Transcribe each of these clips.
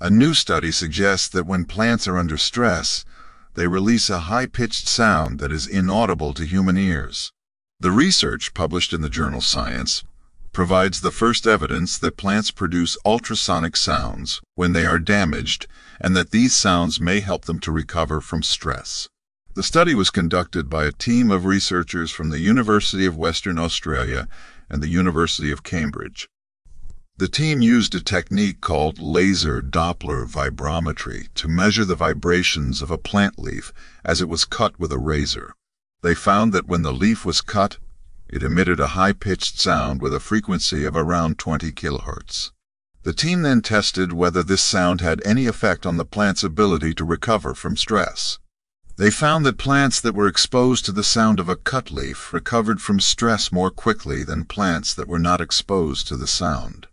A new study suggests that when plants are under stress, they release a high-pitched sound that is inaudible to human ears. The research, published in the journal Science, provides the first evidence that plants produce ultrasonic sounds when they are damaged and that these sounds may help them to recover from stress. The study was conducted by a team of researchers from the University of Western Australia and the University of Cambridge. The team used a technique called laser Doppler vibrometry to measure the vibrations of a plant leaf as it was cut with a razor. They found that when the leaf was cut, it emitted a high-pitched sound with a frequency of around 20 kHz. The team then tested whether this sound had any effect on the plant's ability to recover from stress. They found that plants that were exposed to the sound of a cut leaf recovered from stress more quickly than plants that were not exposed to the sound.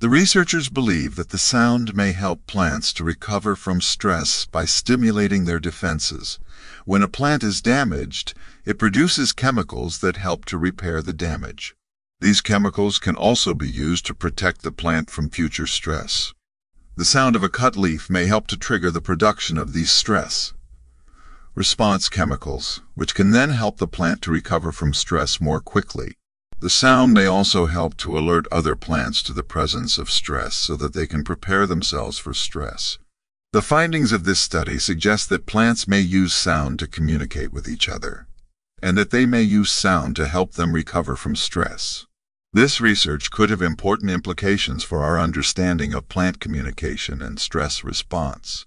The researchers believe that the sound may help plants to recover from stress by stimulating their defenses. When a plant is damaged, it produces chemicals that help to repair the damage. These chemicals can also be used to protect the plant from future stress. The sound of a cut leaf may help to trigger the production of these stress response chemicals, which can then help the plant to recover from stress more quickly. The sound may also help to alert other plants to the presence of stress so that they can prepare themselves for stress. The findings of this study suggest that plants may use sound to communicate with each other, and that they may use sound to help them recover from stress. This research could have important implications for our understanding of plant communication and stress response.